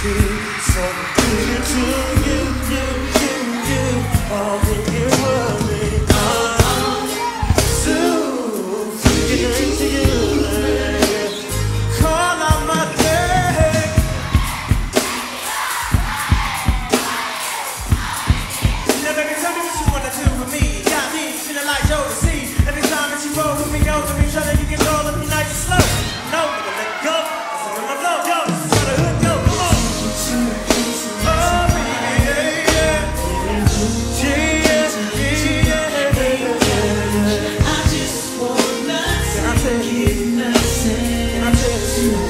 see. you.